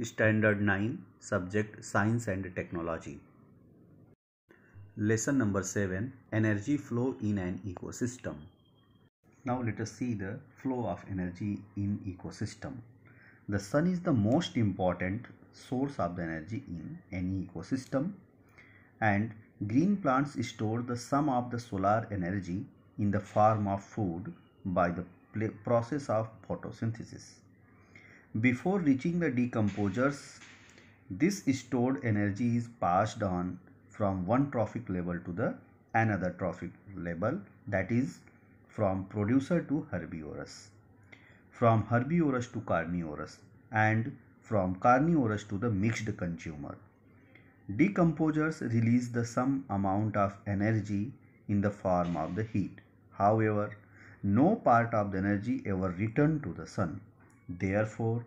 Standard 9 Subject Science and Technology Lesson number 7 Energy Flow in an Ecosystem Now let us see the flow of energy in ecosystem. The sun is the most important source of the energy in any ecosystem and green plants store the sum of the solar energy in the form of food by the process of photosynthesis. Before reaching the decomposers, this stored energy is passed on from one trophic level to the another trophic level that is from producer to herbivorous, from herbivorous to carnivorous and from carnivorous to the mixed consumer. Decomposers release the some amount of energy in the form of the heat. However, no part of the energy ever return to the sun. Therefore,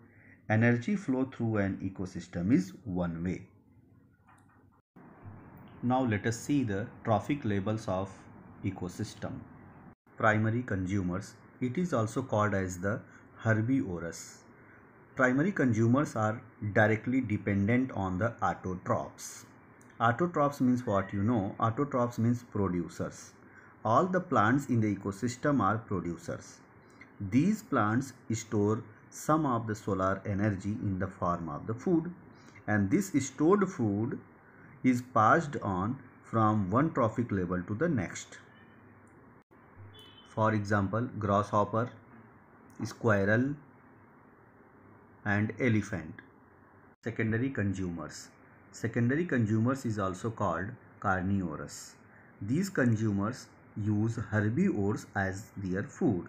energy flow through an ecosystem is one way. Now let us see the trophic levels of ecosystem. Primary consumers. It is also called as the herbivorous. Primary consumers are directly dependent on the autotrophs. Autotrophs means what you know. Autotrophs means producers. All the plants in the ecosystem are producers. These plants store some of the solar energy in the form of the food and this stored food is passed on from one trophic level to the next. For example, grasshopper, squirrel and elephant. Secondary consumers. Secondary consumers is also called carnivorous. These consumers use herbivores as their food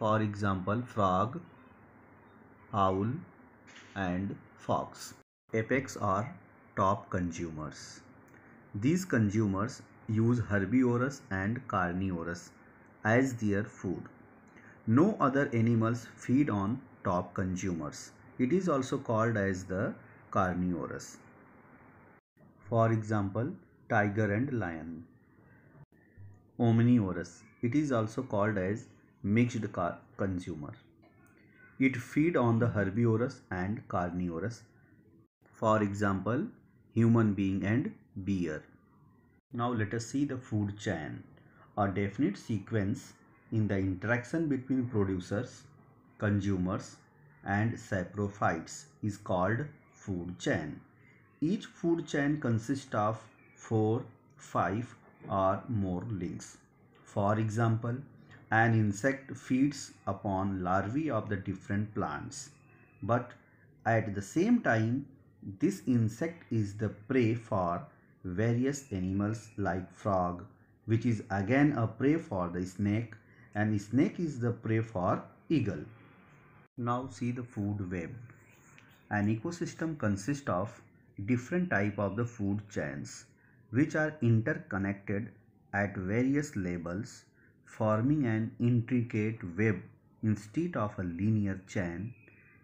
for example frog, owl and fox. Apex are top consumers. These consumers use herbivorous and carnivorous as their food. No other animals feed on top consumers. It is also called as the carnivorous. For example, tiger and lion. Omnivorous. It is also called as mixed car consumer. It feed on the herbivorous and carnivorous. For example, human being and bear. Now let us see the food chain. A definite sequence in the interaction between producers, consumers and saprophytes is called food chain. Each food chain consists of 4, 5 or more links. For example, an insect feeds upon larvae of the different plants. But at the same time, this insect is the prey for various animals like frog, which is again a prey for the snake and snake is the prey for eagle. Now see the food web. An ecosystem consists of different type of the food chains which are interconnected at various levels forming an intricate web instead of a linear chain.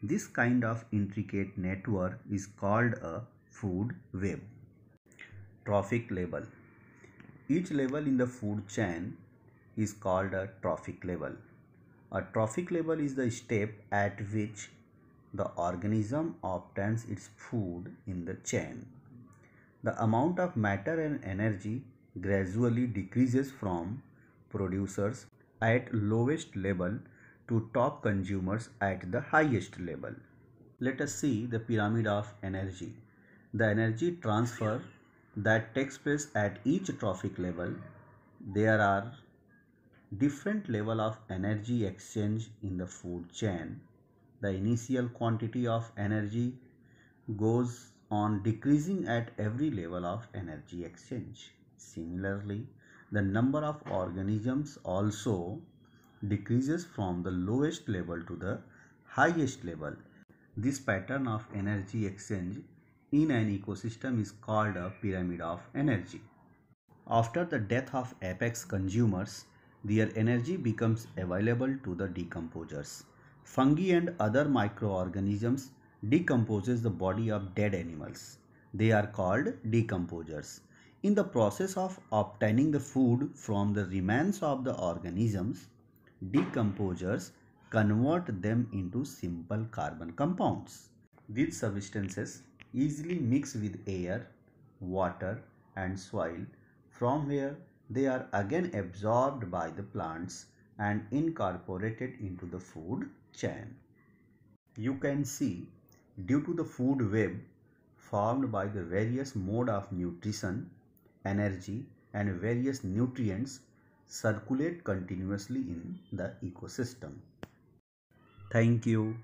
This kind of intricate network is called a food web. Trophic level. Each level in the food chain is called a trophic level. A trophic level is the step at which the organism obtains its food in the chain. The amount of matter and energy gradually decreases from producers at lowest level to top consumers at the highest level. Let us see the pyramid of energy. The energy transfer that takes place at each trophic level. There are different level of energy exchange in the food chain. The initial quantity of energy goes on decreasing at every level of energy exchange. Similarly, the number of organisms also decreases from the lowest level to the highest level. This pattern of energy exchange in an ecosystem is called a pyramid of energy. After the death of apex consumers, their energy becomes available to the decomposers. Fungi and other microorganisms decomposes the body of dead animals. They are called decomposers. In the process of obtaining the food from the remains of the organisms, decomposers convert them into simple carbon compounds. These substances easily mix with air, water and soil from where they are again absorbed by the plants and incorporated into the food chain. You can see due to the food web formed by the various mode of nutrition, energy and various nutrients circulate continuously in the ecosystem. Thank you.